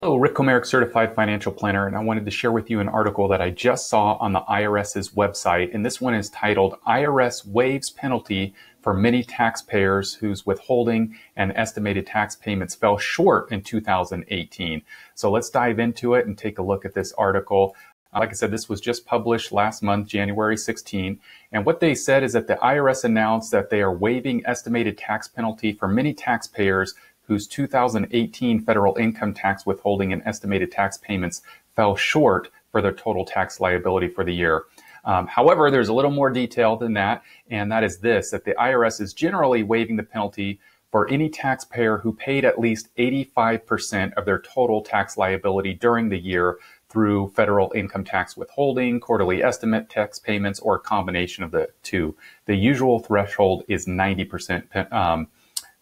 Hello, Ric Komarek, Certified Financial Planner, and I wanted to share with you an article that I just saw on the IRS's website. And this one is titled IRS Waives Penalty for Many Taxpayers Whose Withholding and Estimated Tax Payments Fell Short in 2018. So let's dive into it and take a look at this article. Like I said, this was just published last month, January 16. And what they said is that the IRS announced that they are waiving estimated tax penalty for many taxpayers whose 2018 federal income tax withholding and estimated tax payments fell short for their total tax liability for the year. Um, however, there's a little more detail than that, and that is this that the IRS is generally waiving the penalty for any taxpayer who paid at least 85% of their total tax liability during the year through federal income tax withholding, quarterly estimate tax payments, or a combination of the two. The usual threshold is 90% um,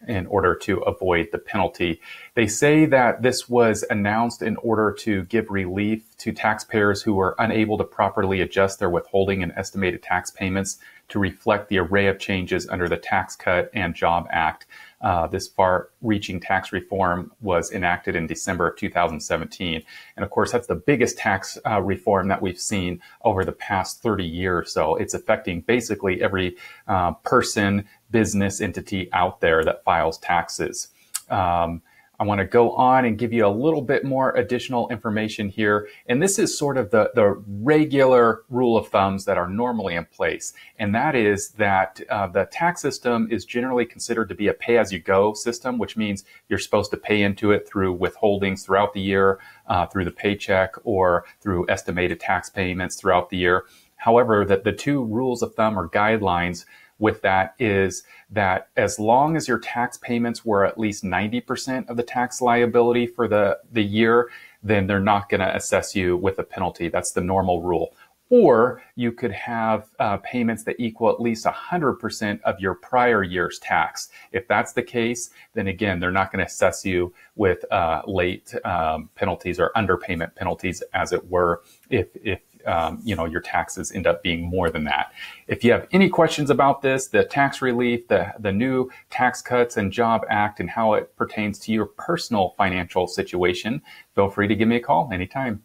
in order to avoid the penalty. They say that this was announced in order to give relief to taxpayers who were unable to properly adjust their withholding and estimated tax payments to reflect the array of changes under the Tax Cut and Job Act. Uh, this far reaching tax reform was enacted in December of 2017. And of course, that's the biggest tax uh, reform that we've seen over the past 30 years. So it's affecting basically every uh, person, business entity out there that files taxes. Um, I want to go on and give you a little bit more additional information here. And this is sort of the, the regular rule of thumbs that are normally in place. And that is that uh, the tax system is generally considered to be a pay as you go system, which means you're supposed to pay into it through withholdings throughout the year, uh, through the paycheck, or through estimated tax payments throughout the year. However, that the two rules of thumb or guidelines with that is that as long as your tax payments were at least 90% of the tax liability for the, the year, then they're not going to assess you with a penalty. That's the normal rule. Or you could have uh, payments that equal at least 100% of your prior year's tax. If that's the case, then again, they're not going to assess you with uh, late um, penalties or underpayment penalties, as it were, if, if um, you know, your taxes end up being more than that. If you have any questions about this, the tax relief, the, the new Tax Cuts and Job Act, and how it pertains to your personal financial situation, feel free to give me a call anytime.